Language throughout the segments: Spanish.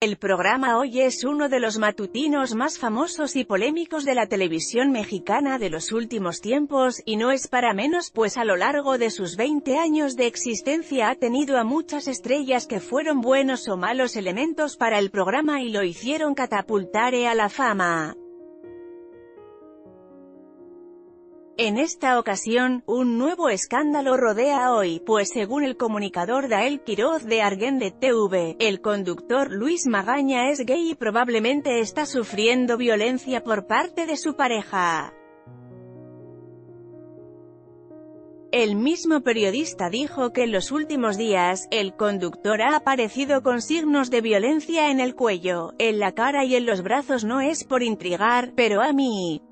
El programa Hoy es uno de los matutinos más famosos y polémicos de la televisión mexicana de los últimos tiempos, y no es para menos pues a lo largo de sus 20 años de existencia ha tenido a muchas estrellas que fueron buenos o malos elementos para el programa y lo hicieron catapultare a la fama. En esta ocasión, un nuevo escándalo rodea hoy, pues según el comunicador Dael Quiroz de Argende TV, el conductor Luis Magaña es gay y probablemente está sufriendo violencia por parte de su pareja. El mismo periodista dijo que en los últimos días, el conductor ha aparecido con signos de violencia en el cuello, en la cara y en los brazos no es por intrigar, pero a mí,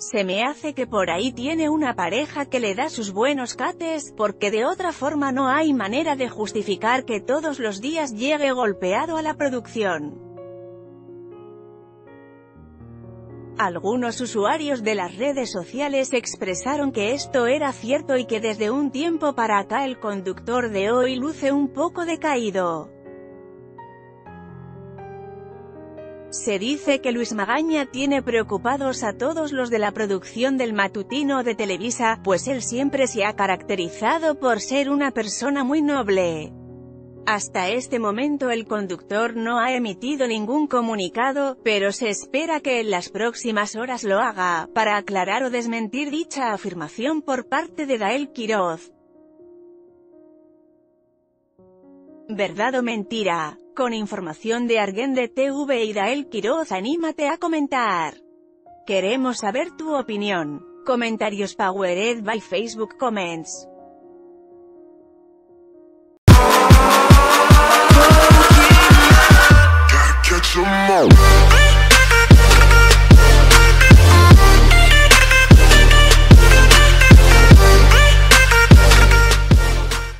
se me hace que por ahí tiene una pareja que le da sus buenos cates, porque de otra forma no hay manera de justificar que todos los días llegue golpeado a la producción. Algunos usuarios de las redes sociales expresaron que esto era cierto y que desde un tiempo para acá el conductor de hoy luce un poco decaído. Se dice que Luis Magaña tiene preocupados a todos los de la producción del matutino de Televisa, pues él siempre se ha caracterizado por ser una persona muy noble. Hasta este momento el conductor no ha emitido ningún comunicado, pero se espera que en las próximas horas lo haga, para aclarar o desmentir dicha afirmación por parte de Dael Quiroz. ¿Verdad o mentira? Con información de Argende TV y Dael Quiroz anímate a comentar. Queremos saber tu opinión. Comentarios Powered by Facebook Comments.